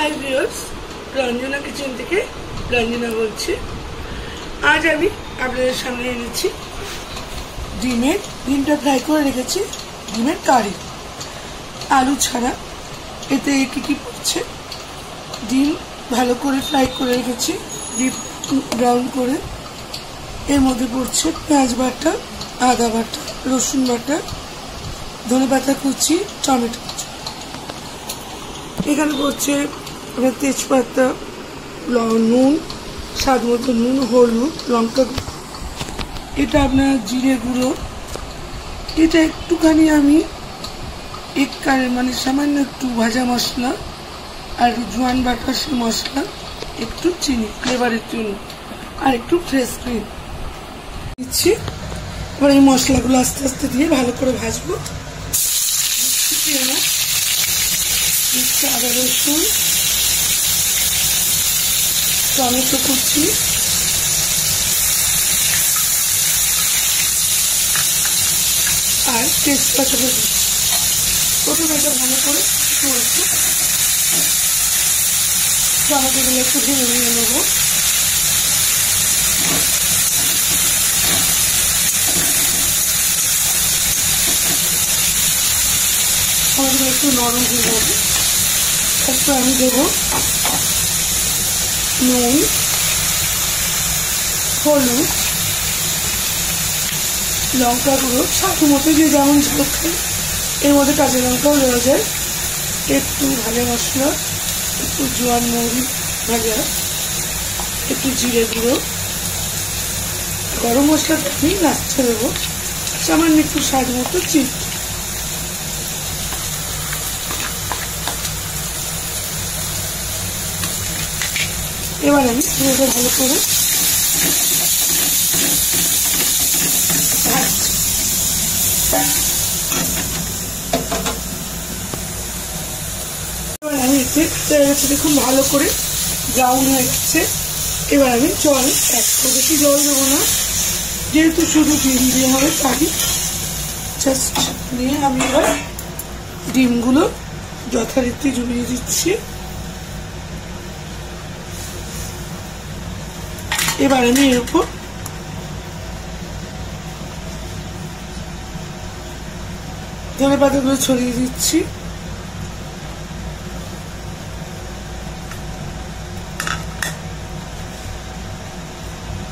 Hi viewers Ranjana kitchen থেকে রঞ্জনা বলছি। আজ আমি আপনাদের সামনে এনেছি ডিমের ডিমটা ফ্রাই করে রেখেছি, ডিমের কারি। আলু ছাড়া। এতে কী কী পড়ছে? ডিম ভালো করে ফ্রাই করে রেখেছি, ডিপ ব্রাউন করে। এর মধ্যে পড়ছে পেঁয়াজ বাটা, আদা বাটা, রসুন বাটা, ধনে পাতা কুচি, টমেটো এখানে পড়ছে আপনার তেজপাতা নুন, স্বাদ মতো নুন, হলুদ, লঙ্কা। এটা আপনার জিরে গুঁড়ো। এটা একটুখানি আমি এক কারে মানে সামান্য একটু ভাজা মশলা আর জোয়ান বাটা সে মশলা, একটু চিনি ফ্লেভারের জন্য, আর একটু ফ্রেশ ক্রিম দিচ্ছি। এবার এই মশলাগুলো আস্তে আস্তে দিয়ে ভালো করে ভাজবো। আদা রসুন টমেটো কুচি আর তেজপাতাটা দিচ্ছি প্রথমে এটা ভালো করে চলছে টমেটোগুলো একটু ভেঙে ভেঙে নেব। একটু নরম হয়ে যাবে। তারপর আমি দেবো। নুন, হলুদ, লঙ্কা গুঁড়ো, সাথে মতো যে যেমন ঝাল এর মধ্যে কাঁচা লঙ্কাও দেওয়া যায়। একটু ভালো মশলা, একটু জোয়ান মৌরি ভাজা, একটু জিরে গুঁড়ো। গরম মশলাটা আমি লাস্টে দেবো। সামান্য একটু স্বাদ মতো চিনি। এবার আমি ভালো করে এবার আমি এতে দেখুন ভালো করে ব্রাউন হয়ে গেছে। এবার আমি জল এক বেশি জল দেবো না। যেহেতু শুধু ডিম দিয়ে হবে, তাই জাস্ট নিয়ে আমি এবার ডিমগুলো যথারীতি জমিয়ে দিচ্ছি। এবার আমি এর ধনে পাতাগুলো ছড়িয়ে দিচ্ছি।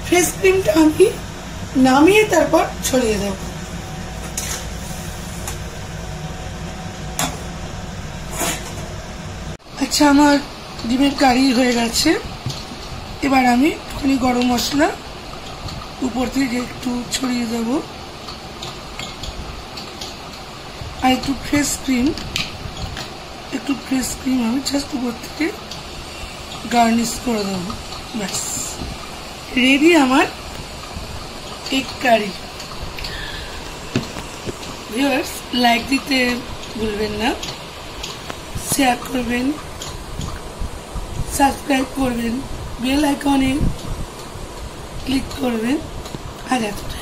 ফেস ক্রিমটা আমি নামিয়ে তারপর ছড়িয়ে দেব। আচ্ছা আমার ডিমের কারি হয়ে গেছে। এবার আমি একটুখানি গরম মশলা উপর থেকে একটু ছড়িয়ে দেব। আর একটু ফ্রেশ ক্রিম একটু ফ্রেশ ক্রিম আমি জাস্ট উপর থেকে গার্নিশ করে দেবো। ব্যাস। রেডি আমার এগ কারি ভিউয়ার্স লাইক দিতে ভুলবেন না। শেয়ার করবেন। সাবস্ক্রাইব করবেন। বেল আইকনে ক্লিক করবেন। আর এতটা